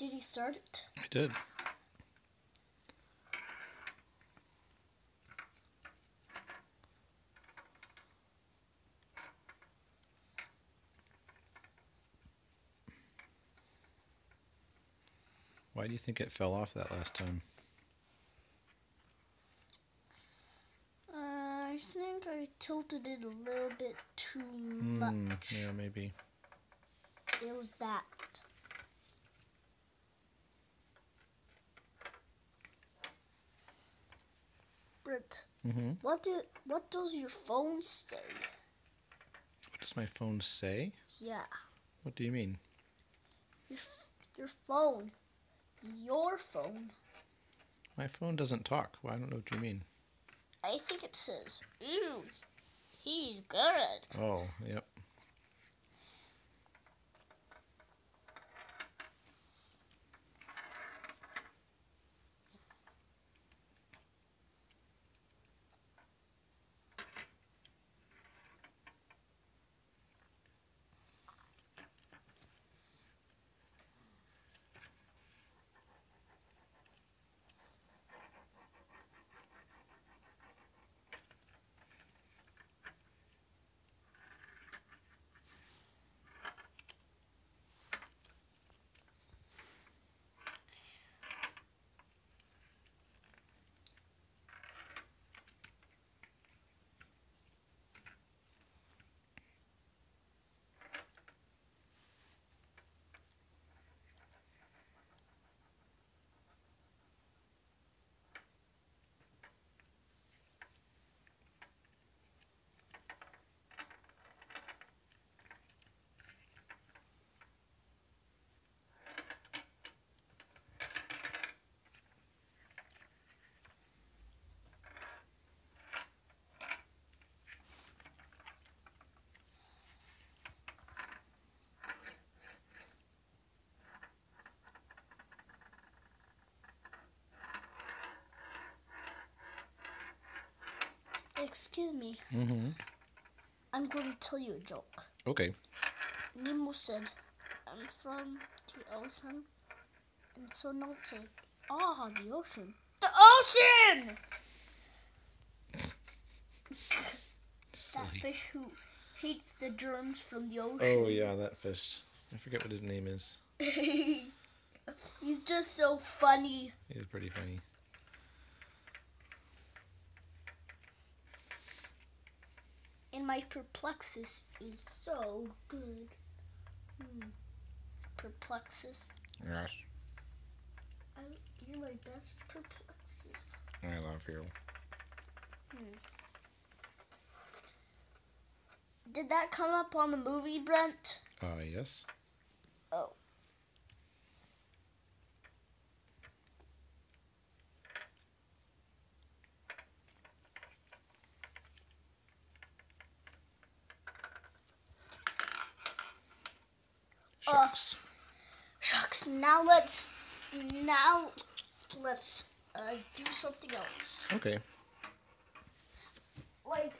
Did you start it? I did. Why do you think it fell off that last time? Uh, I think I tilted it a little bit too Hmm, much. yeah, maybe. It was that. Mm-hmm. what do what does your phone say? What does my phone say? Yeah, What do you mean? your your phone, your phone. My phone doesn't talk. Well, I don't know what you mean. I think it says, "Ooh, he's good." Oh, yep. Excuse me, Mm-hmm. I'm going to tell you a joke. Okay. Nemo said, I'm from the ocean. And so Nod said, Ah, the ocean. The ocean! That fish who hates the germs from the ocean. Oh yeah, that fish. I forget what his name is. He's just so funny. He's pretty funny. And my perplexus is so good. Hmm. Perplexus. Yes. I, you're my best perplexus. I love you. Did that come up on the movie, Brent? Uh, yes. Oh. Shucks. Shucks, now let's now let's uh, do something else. okay. Like